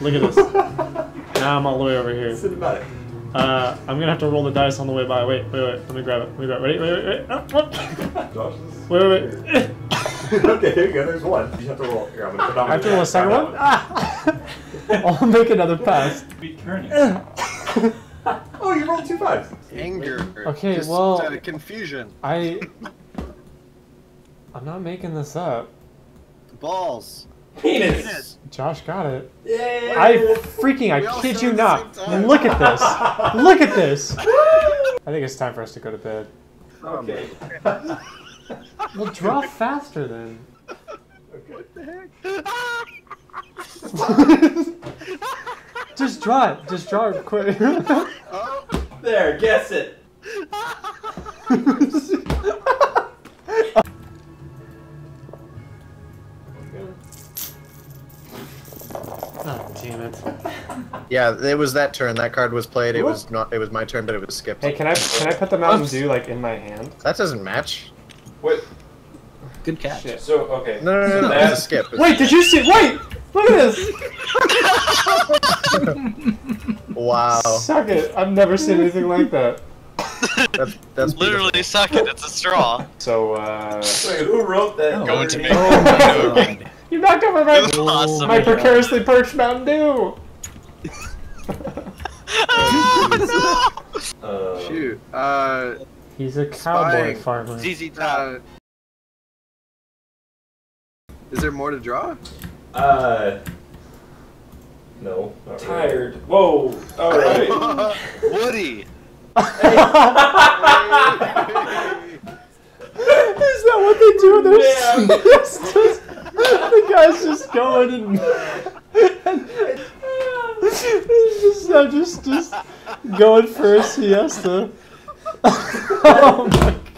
Look at this. now I'm all the way over here. Cinematic. Uh, I'm gonna have to roll the dice on the way by. Wait, wait, wait. Let me grab it. Let me grab it. Ready? Wait, wait, wait. Oh, oh. Josh, this is Wait, wait, wait. okay, here you go. There's one. You have to roll. Here, I'm gonna put on I have to roll a second one? Ah! I'll make another pass. Be turning. Oh, you rolled two fives. Anger. Okay, Just, well- uh, confusion. I. I'm not making this up. Balls. Penis. Josh got it. Yay! I freaking, I kid you it at the not. Look at this. Look at this. I think it's time for us to go to bed. Okay. Well, draw faster then. Okay. What the heck? Just draw it. Just draw it quick. Oh, There, guess it. damn it. yeah, it was that turn. That card was played. It was not. It was my turn, but it was skipped. Hey, can I can I put the Mountain Dew like in my hand? That doesn't match. Wait. Good catch. Shit. So okay. No, no, no, no. That- It's a skip. Wait, did you see? Wait, look at this. Wow. Suck it. I've never seen anything like that. That's that's Literally suck it, it's a straw. So, uh, Wait, who wrote that? Going to make Oh my god. You knocked over my It was awesome. my precariously perched Mountain Dew. oh, Uh, Shoot. Uh, He's a cowboy Spying. farmer. no! ZZ Top. uh. Is there more to draw? Uh. No. not really. Tired. Whoa. All right. Woody. Is that what they do? They're Yeah. it's just, the guy's just going and, he's just, uh, just, just going for a siesta. oh my